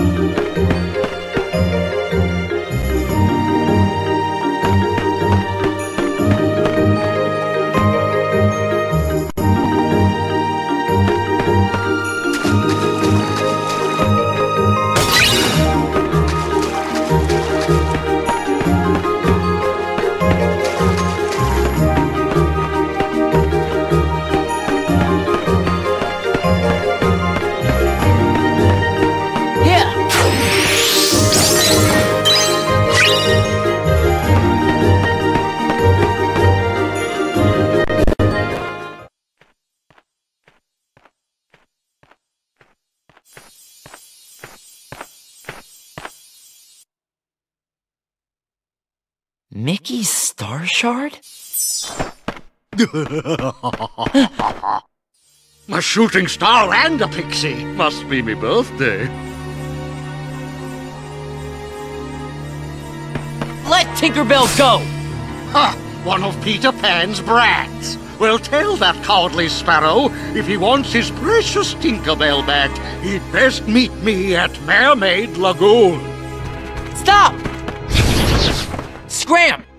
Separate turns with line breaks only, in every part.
Yeah! Mickey's Star Shard?
A shooting star and a pixie. Must be me birthday.
Let Tinkerbell go!
Ha! One of Peter Pan's brats. Well, tell that cowardly sparrow if he wants his precious Tinkerbell back, he'd best meet me at Mermaid Lagoon.
Stop! Scram!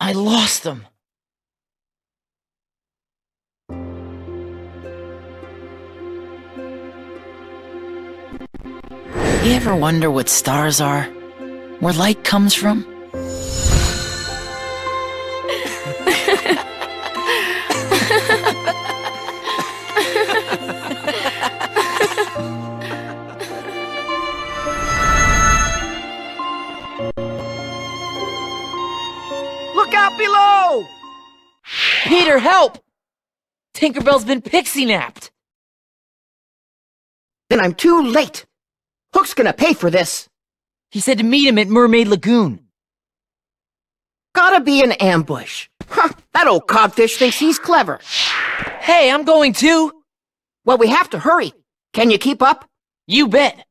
I lost them. You ever wonder what stars are? Where light comes from? Tinkerbell's been pixie napped.
Then I'm too late. Hook's gonna pay for this.
He said to meet him at Mermaid Lagoon.
Gotta be an ambush. Huh. That old codfish thinks he's clever.
Hey, I'm going too.
Well, we have to hurry. Can you keep up?
You bet.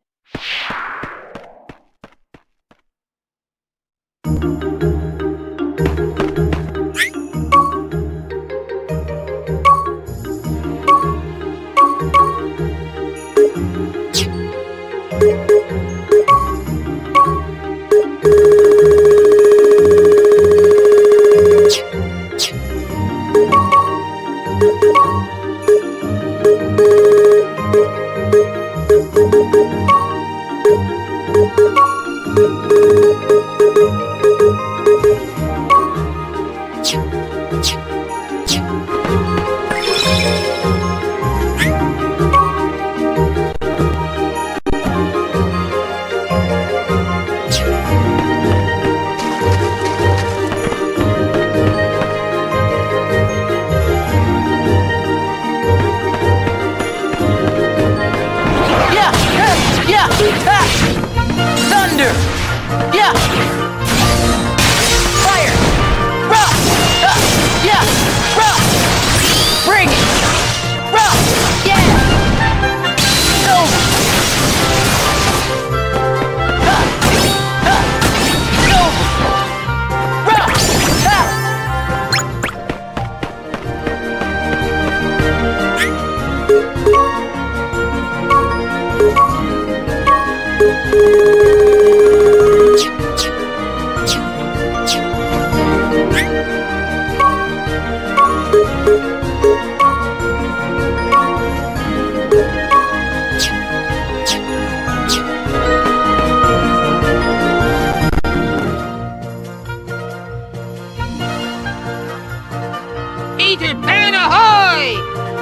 Peter Pan ahoy!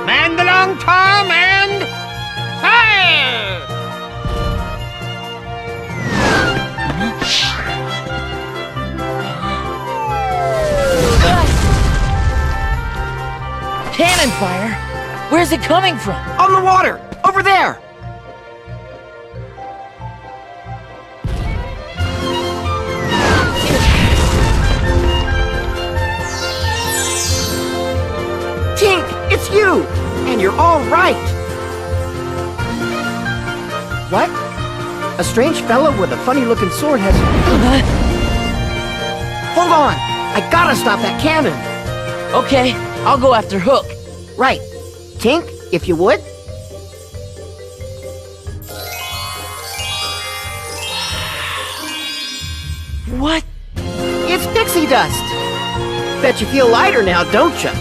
Man the long tom and fire!
Cannon fire? Where's it coming from?
On the water! Over there! All right! What? A strange fellow with a funny-looking sword has... Hold on! I gotta stop that cannon!
Okay, I'll go after Hook.
Right. Tink, if you would?
What?
It's pixie dust! Bet you feel lighter now, don't you?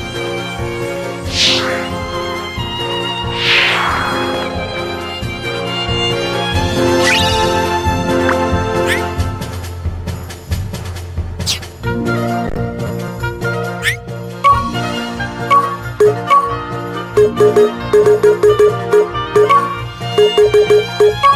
Bye.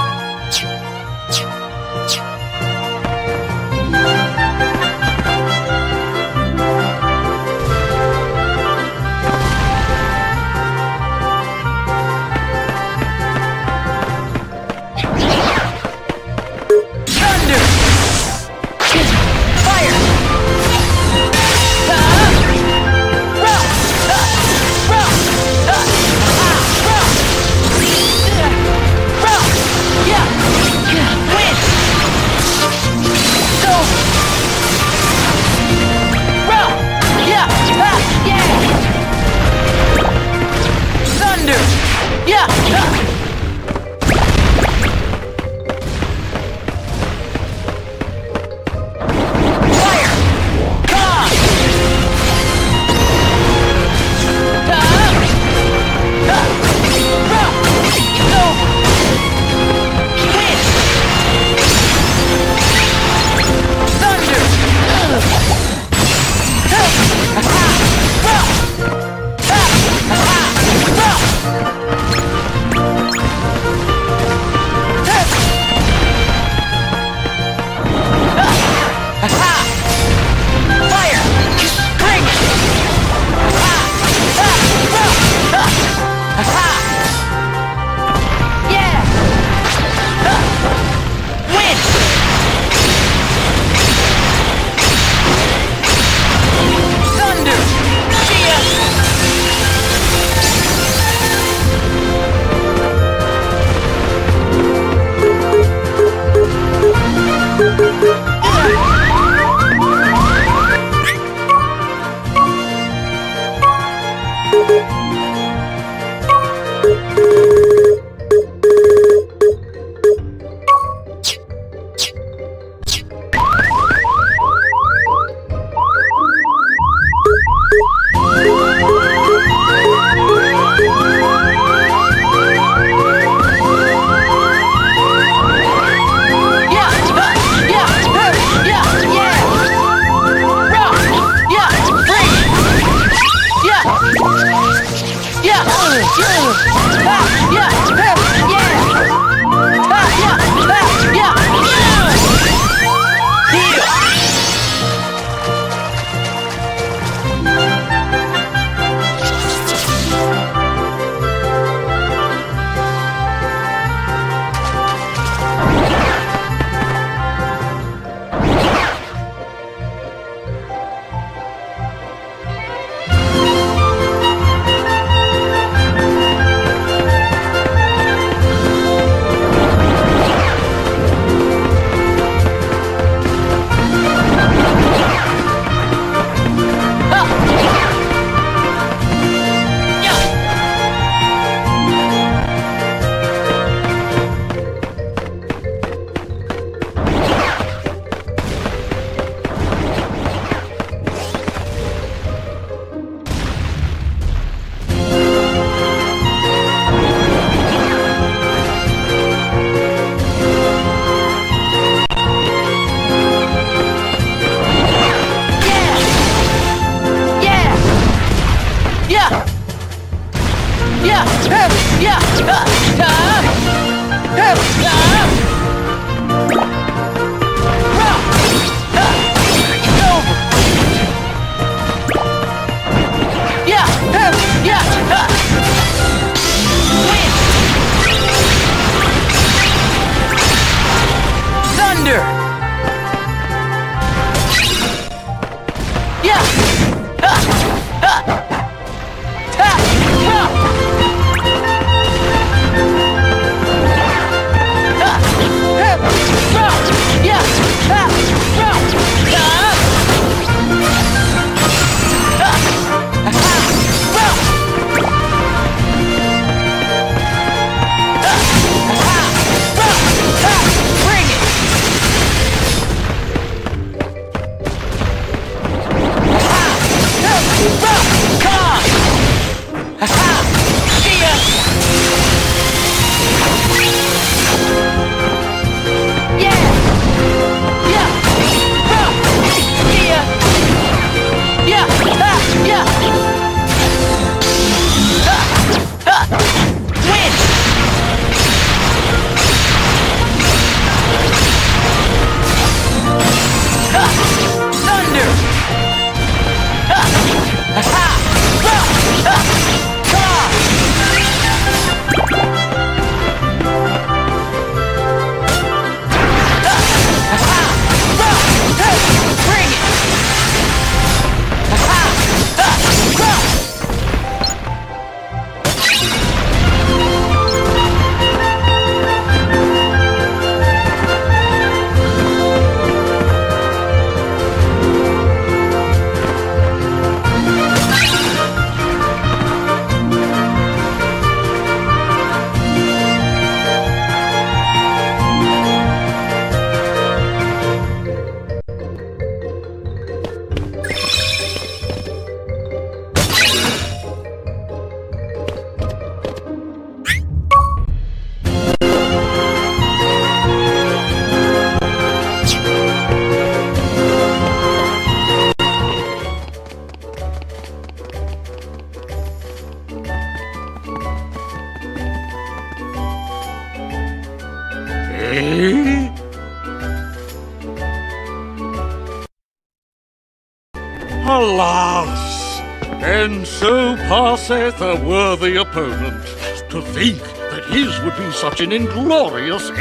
Passeth a worthy opponent. To think that his would be such an inglorious end.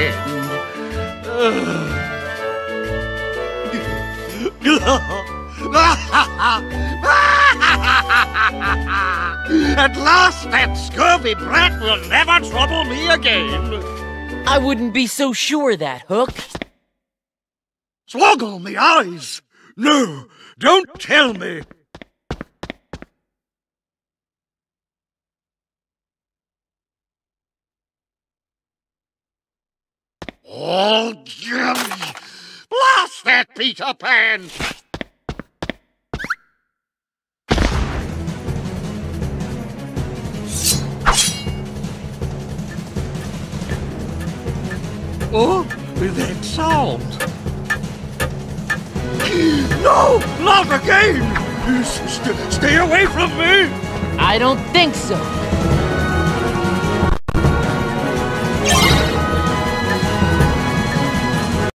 At last, that scurvy brat will never trouble me again.
I wouldn't be so sure that, Hook.
Swoggle me eyes! No, don't tell me! Oh, Jimmy! Blast that Peter Pan! Oh, with that sound! No! Not again! St- stay away from me!
I don't think so.